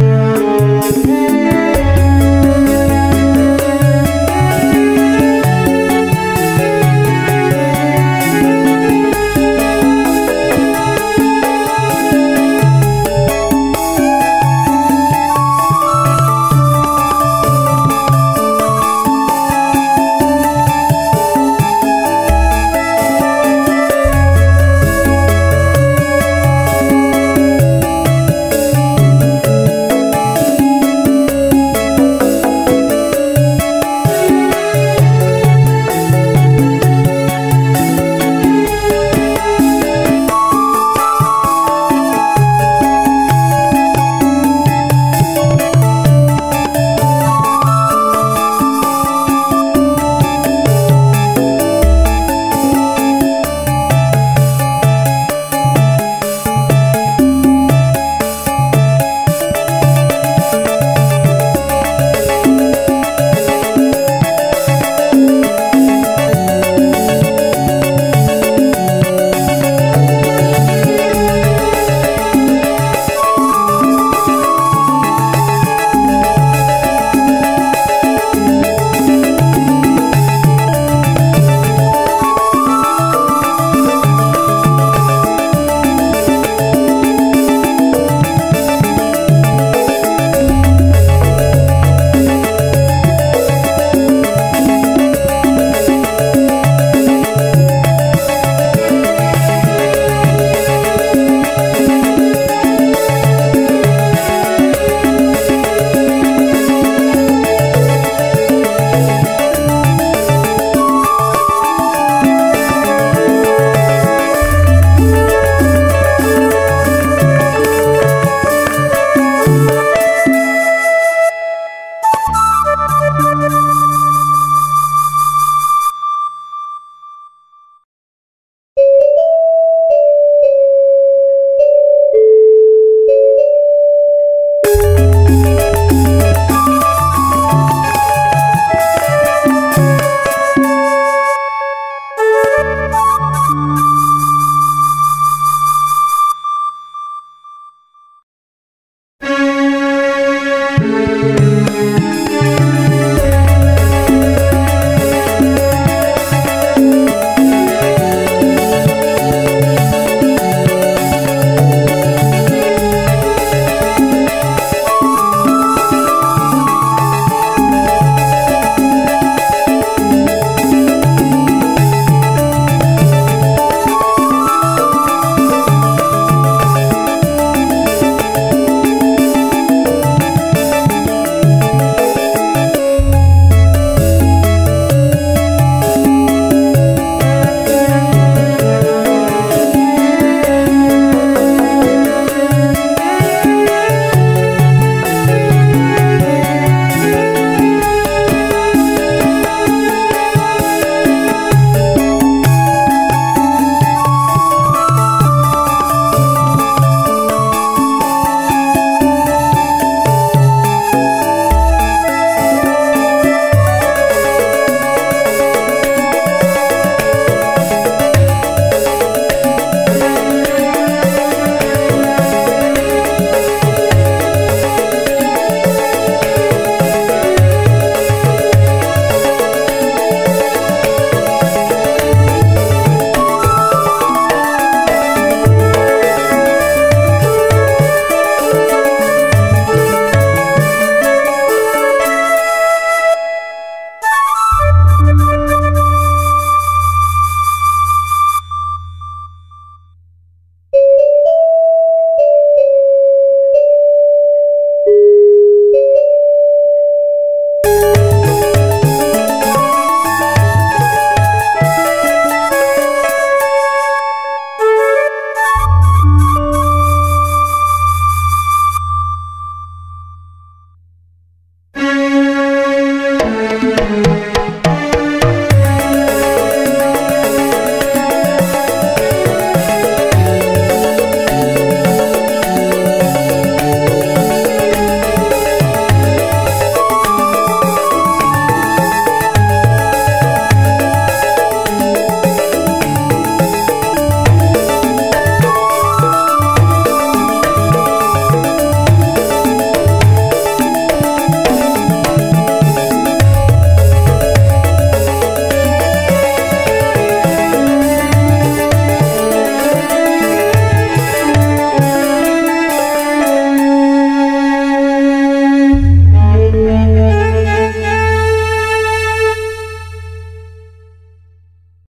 Yeah.